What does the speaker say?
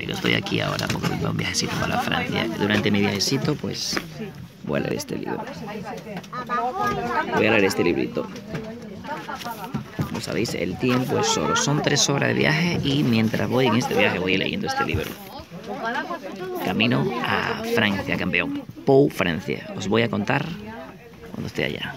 Pero estoy aquí ahora porque voy a un viajecito para Francia. Durante mi viajecito, pues voy a leer este libro. Voy a leer este librito. Como sabéis, el tiempo es solo. Son tres horas de viaje y mientras voy en este viaje voy leyendo este libro. Camino a Francia, campeón. Pou, Francia. Os voy a contar cuando esté allá.